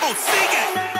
people singing.